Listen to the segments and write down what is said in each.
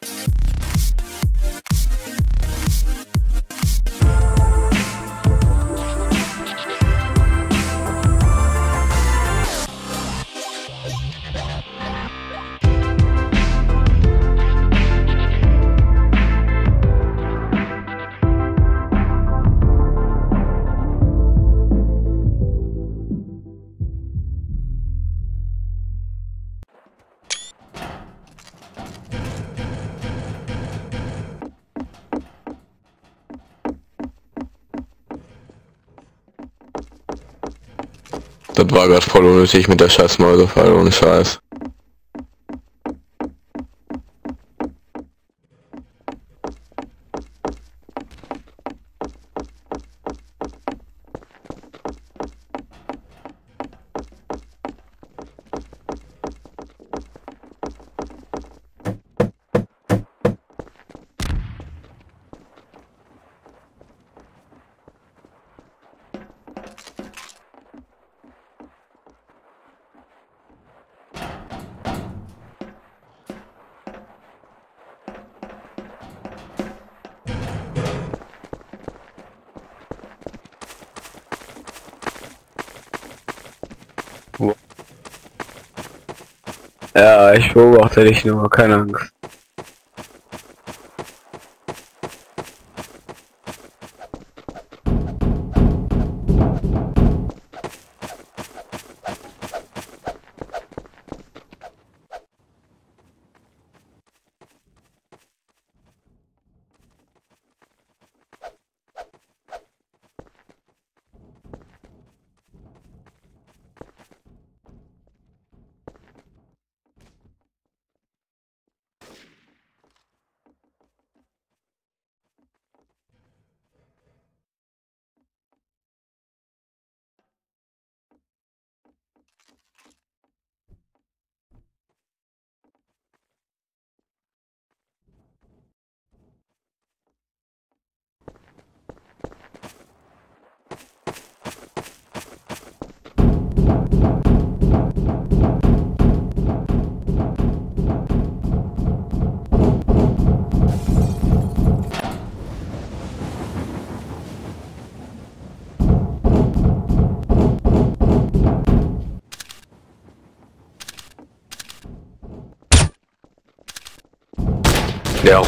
Das war gerade voll unnötig mit der scheiß Mauerfall, ohne Scheiß. Ja, ich beobachte dich nur, keine Angst. Ja,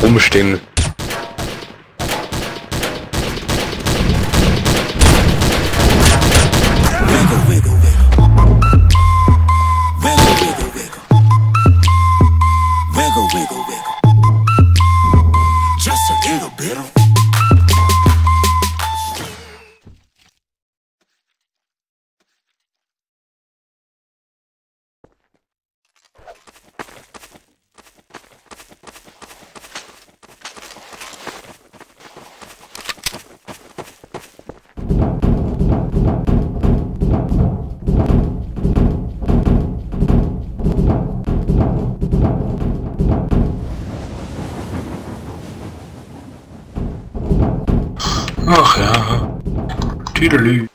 Ach ja. Tüdelü.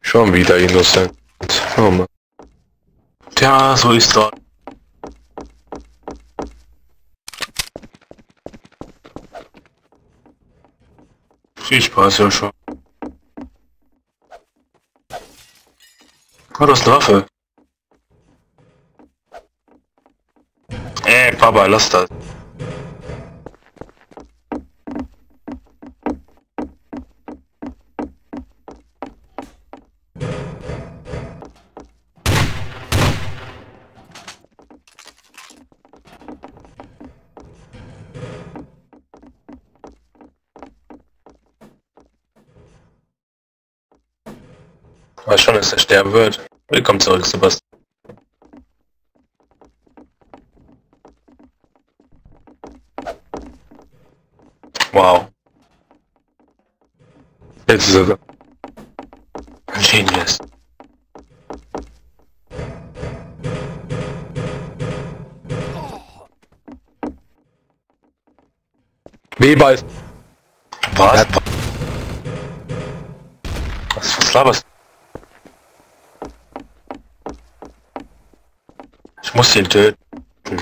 Schon wieder innocent. Oh Mann. Tja, so ist das. Viel Spaß ja schon. Oh, das eine Waffe. Ey, Papa, lass das. Weiß schon, dass er sterben wird. Willkommen zurück, Sebastian. Wow. Jetzt ist er. Genius. Weber ist... Was? Was, was laberst Muss ihn töten. Der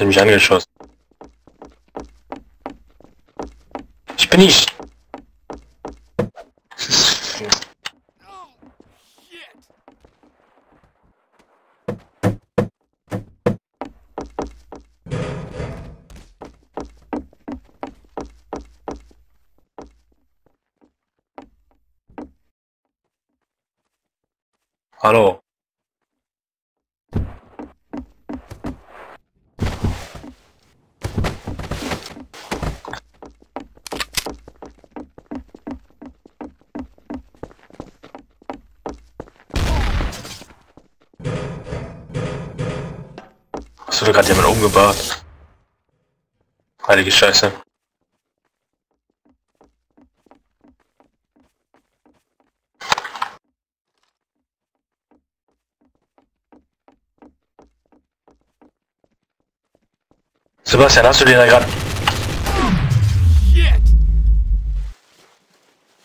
hat mich angeschossen. Ich bin nicht. Hallo. Du da gerade jemand umgebracht? Heilige Scheiße. Sebastian, hast du den da gerade...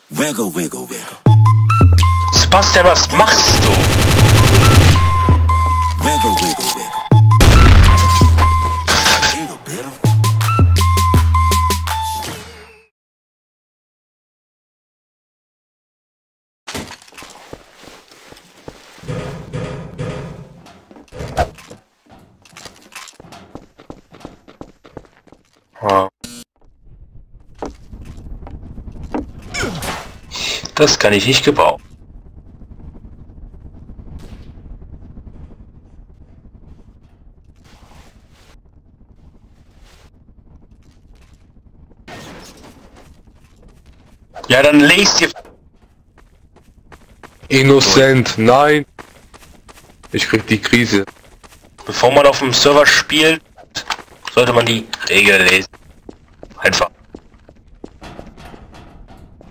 Wiggle, wiggle, wiggle. Sebastian, was machst du? Wiggle, wiggle, wiggle. Das kann ich nicht gebrauchen. Ja, dann lest dir... Innocent, nein. Ich krieg die Krise. Bevor man auf dem Server spielt, sollte man die Regeln lesen. Einfach.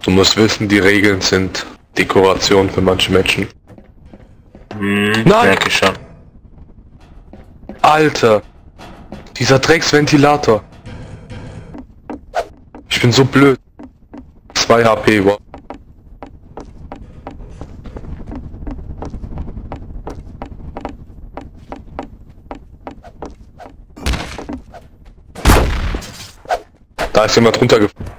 Du musst wissen, die Regeln sind Dekoration für manche Menschen. Hm, Nein. merke ich schon. Alter, dieser Drecksventilator. Ich bin so blöd. 2 HP, wow. Da ist jemand runtergefallen.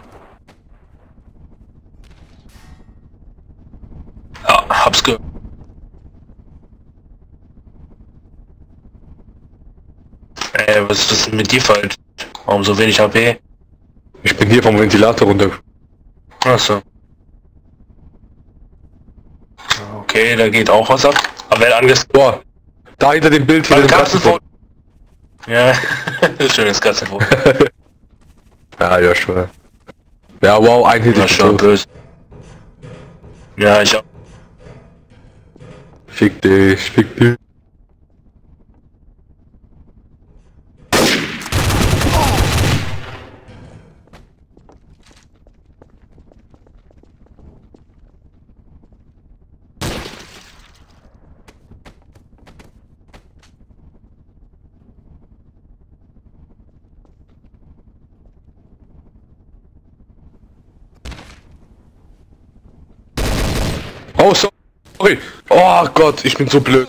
Was ist denn mit dir falsch? Warum so wenig HP? Ich bin hier vom Ventilator runtergefallen. Achso. Okay, da geht auch was ab. Aber wer anges... Boah, da hinter dem Bild hier Beim den Katzenfoto. Ja, schönes Katzenfoto. Ja, ja, schon. Ja, wow, ein Hit Ja, ist schon böse. Ja, ich auch. Fick dich, fick dich. Oh, sorry. Oh Gott, ich bin so blöd.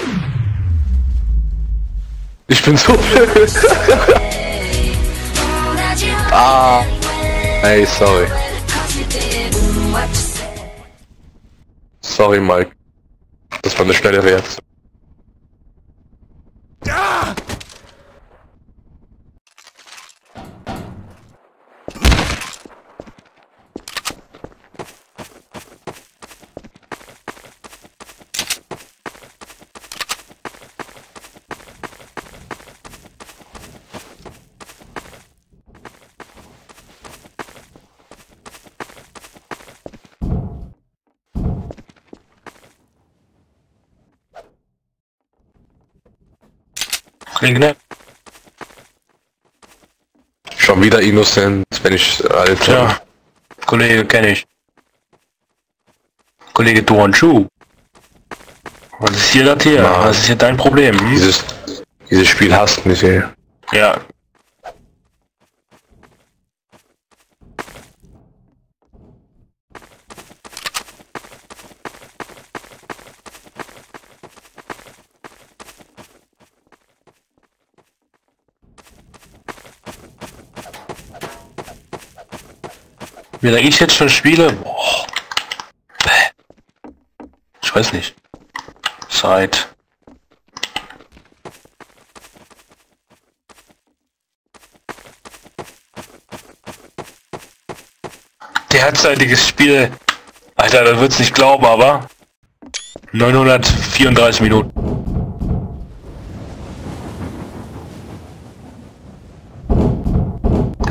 Ich bin so blöd. ah. Ey, sorry. Sorry, Mike. Das war eine schnelle Reaktion. Klingt nett. Schon wieder Innocent, wenn ich Alter. Ja. Kollege kenne ich. Kollege Duan Chu. Was ist hier das hier? Was ist hier dein Problem? Hm? Dieses, dieses Spiel hasst mich, ey. Ja. Wie lange ich jetzt schon spiele? Boah. Ich weiß nicht. Seit. Derzeitiges Spiel. Alter, das wird's nicht glauben, aber 934 Minuten.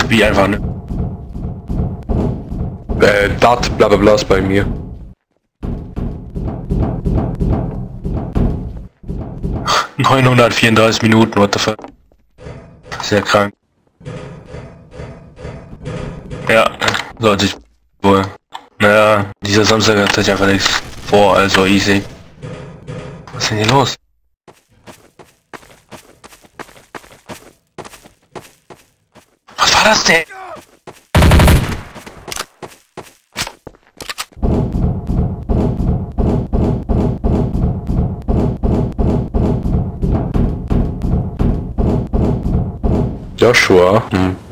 Wie einfach, ne? Äh, Dart, bla bla bla bei mir. 934 Minuten, what the fuck. Sehr krank. Ja, sollte ich wohl. Naja, dieser Samstag hat sich einfach nichts vor, also easy. Was ist denn hier los? Was war das denn? Joshua. Hm.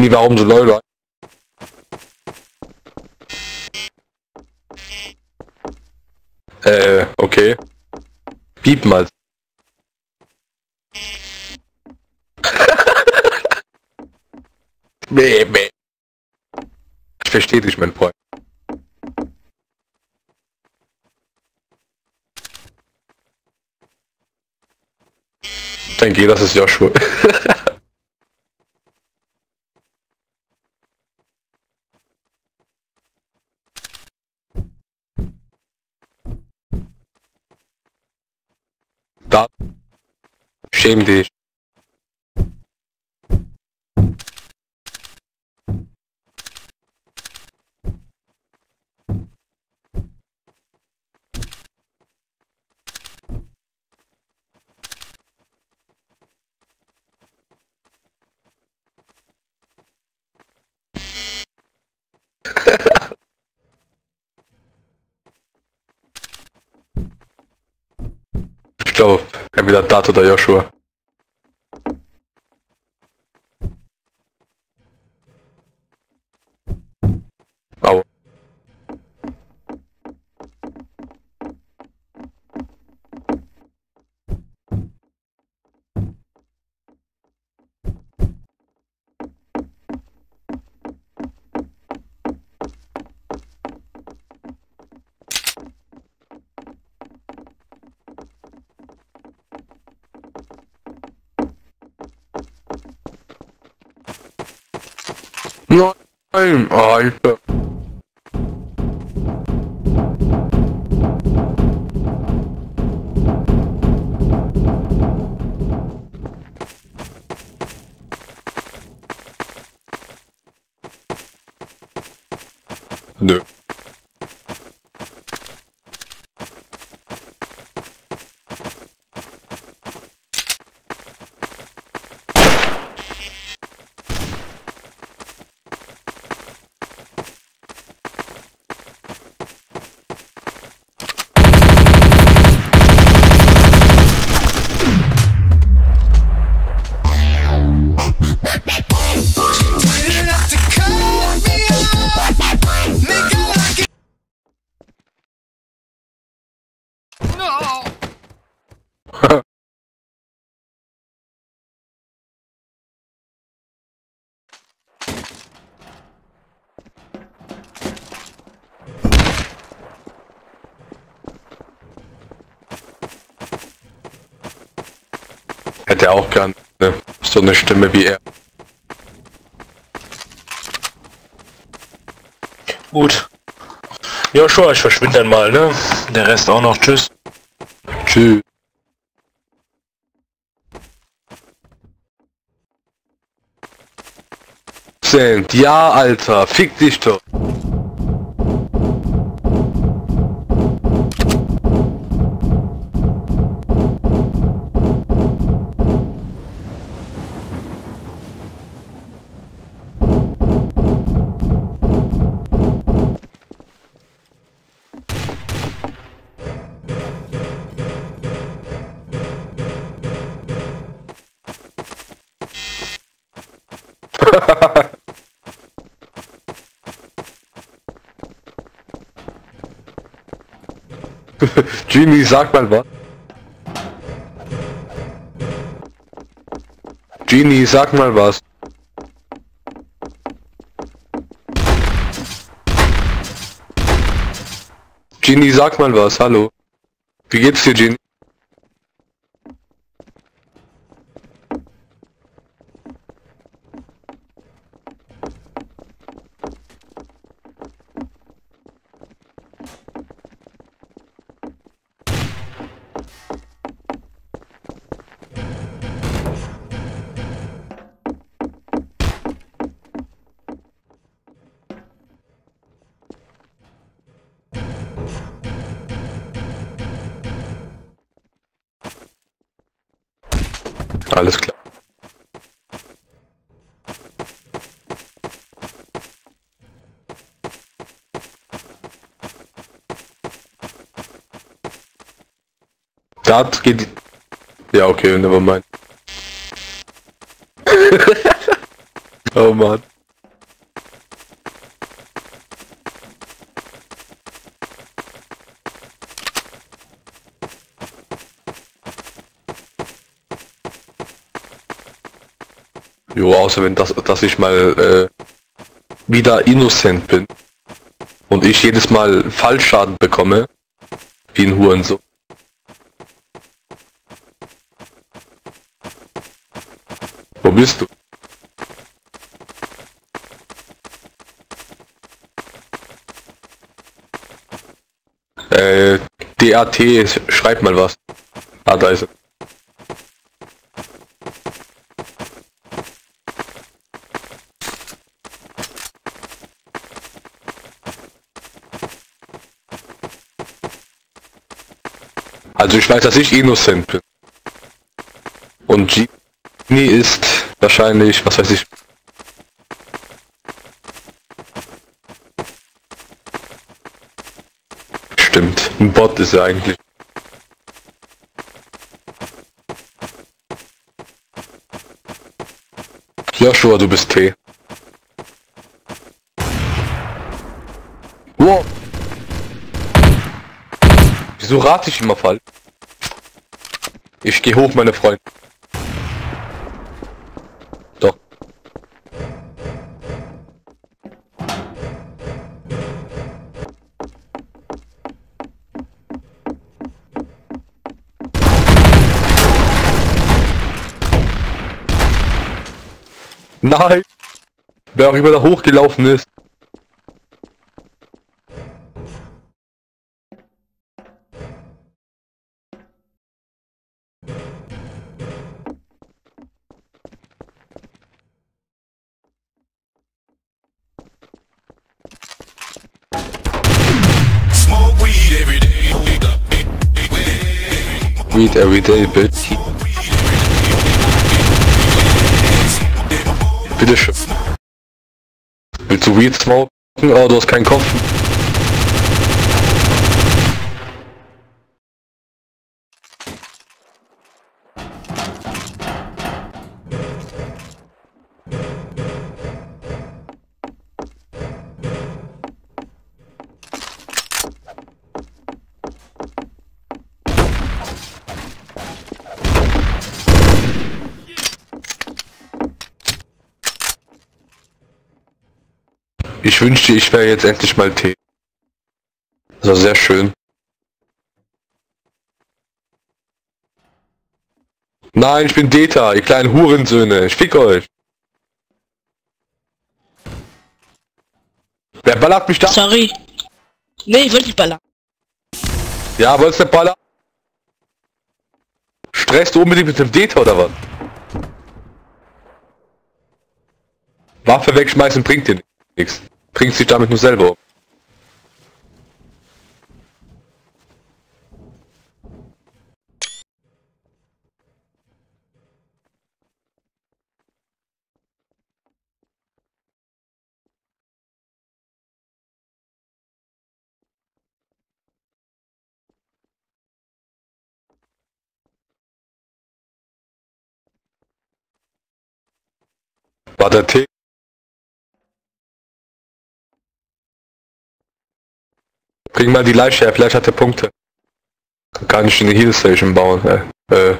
Genie, warum so Leute? Äh, okay. Piep mal. nee, nee. Ich verstehe dich, mein Freund. Ich denke, das ist Joshua. Şimdi entweder Dat oder Joshua. Au. Nein, Alter. Hätte auch gern ne, so eine Stimme wie er. Gut. Joshua, ich verschwinde dann mal, ne? Der Rest auch noch. Tschüss. Tschüss. Ja, Alter, fick dich doch. Genie, sag mal was. Genie, sag mal was. Genie, sag mal was, hallo. Wie geht's dir, Genie? Das geht... Ja, okay, never mind. oh Mann. Jo, außer wenn das, dass ich mal äh, wieder innocent bin und ich jedes Mal Fallschaden bekomme, wie ein Hurensohn. Bist du? Äh, DAT, schreib mal was. Ah, da ist er. Also ich weiß, dass ich innocent bin. Und Genie ist wahrscheinlich, was weiß ich. Stimmt, ein Bot ist er eigentlich. Joshua, du bist T. Wow. Wieso rate ich immer falsch? Ich gehe hoch, meine Freunde. Nein! Wer auch immer da hochgelaufen ist. Weed every day, bitch. Bitte schön. Willst du Weed smoken? Oh, du hast keinen Kopf. Ich wünschte, ich wäre jetzt endlich mal T. Das war sehr schön. Nein, ich bin Deta, ihr kleinen Hurensöhne. Ich fick euch. Wer ballert mich da? Sorry. Nee, ich wollte nicht ballern. Ja, wolltest du Baller? Stresst du unbedingt mit dem Data oder was? Waffe wegschmeißen bringt dir nichts. Bringt sich damit nur selber um. Tee? Bring mal die Leiche her, vielleicht hat er Punkte. Kann ich eine Heal Station bauen. Äh, äh,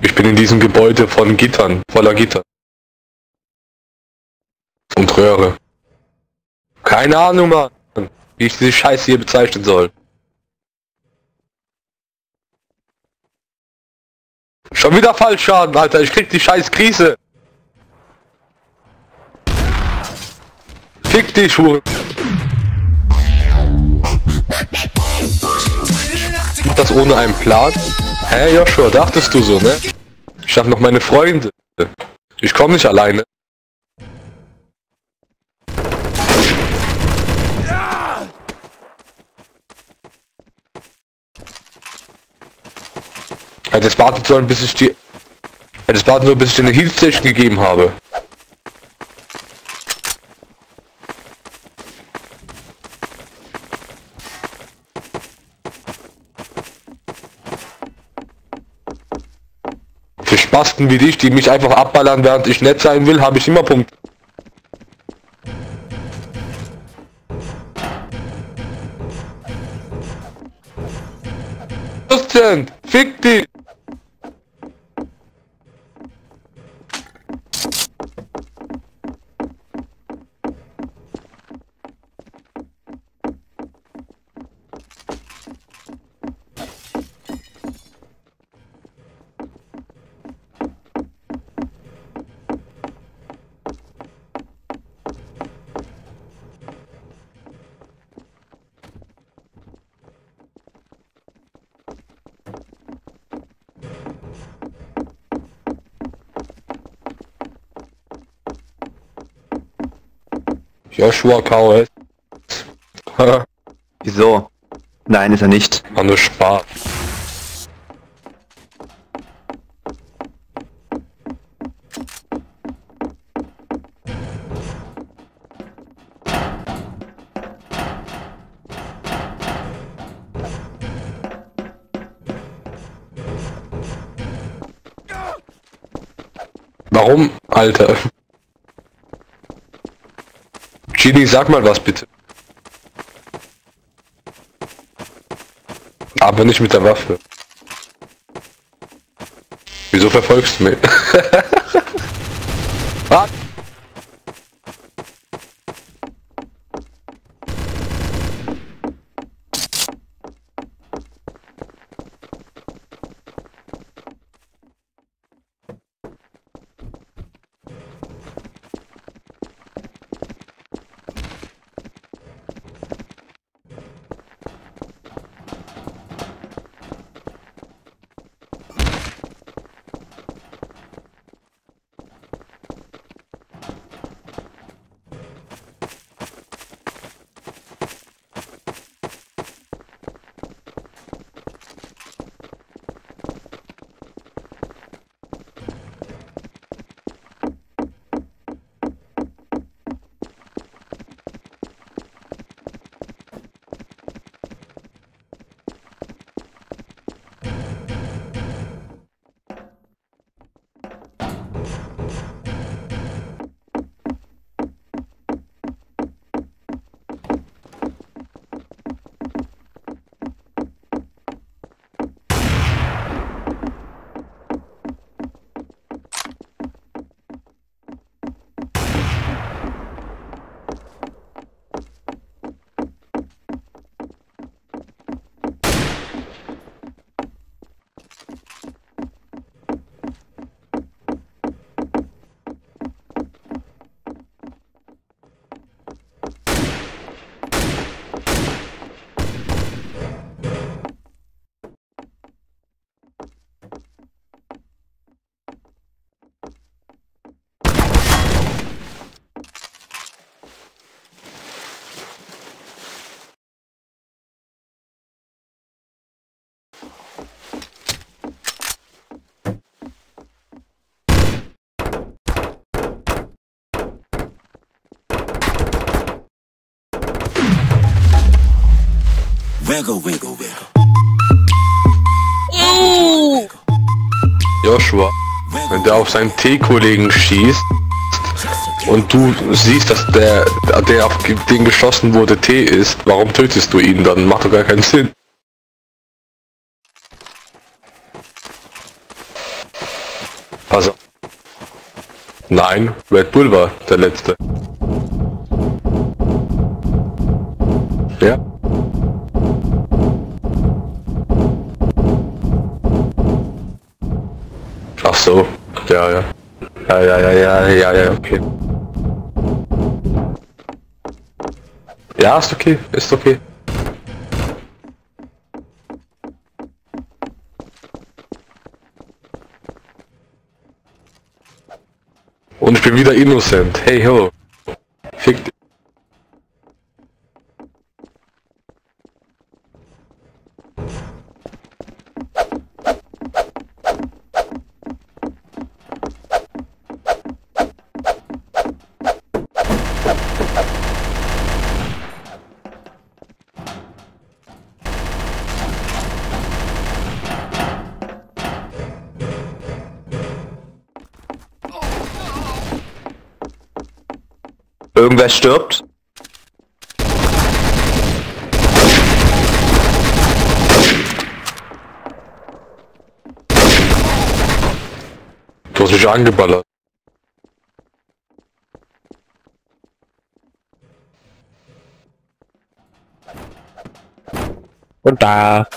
ich bin in diesem Gebäude von Gittern, voller Gitter. Und Röhre. Keine Ahnung, Mann, wie ich diese Scheiße hier bezeichnen soll. Schon wieder Fallschaden, Alter, ich krieg die scheiß Krise. Fick dich, Hure. Das ohne einen Plan? Hä, Joshua, dachtest du so, ne? Ich hab noch meine Freunde. Ich komme nicht alleine. Das wartet sollen, bis ich die... Ja, das wartet nur, bis ich dir eine Heal Station gegeben habe. Für Spasten wie dich, die mich einfach abballern, während ich nett sein will, habe ich immer Punkte. Fick dich! Joshua. War Wieso? Nein, ist er nicht. nur Spaß. Warum, Alter? Genie, sag mal was bitte. Aber nicht mit der Waffe. Wieso verfolgst du mich? ah. Wiggle, wiggle, wiggle. Joshua, wenn der auf seinen T-Kollegen schießt und du siehst, dass der, der auf den geschossen wurde T ist, warum tötest du ihn dann? Macht doch gar keinen Sinn. Also. Nein, Red Bull war der letzte. Ja. Ach so. Ja, ja. Ja, ja, ja, ja, ja, ja, okay. Ja, ist okay, ist okay. Und ich bin wieder innocent. Hey ho. Fick Irgendwer stirbt? Du hast mich angeballert. Und da.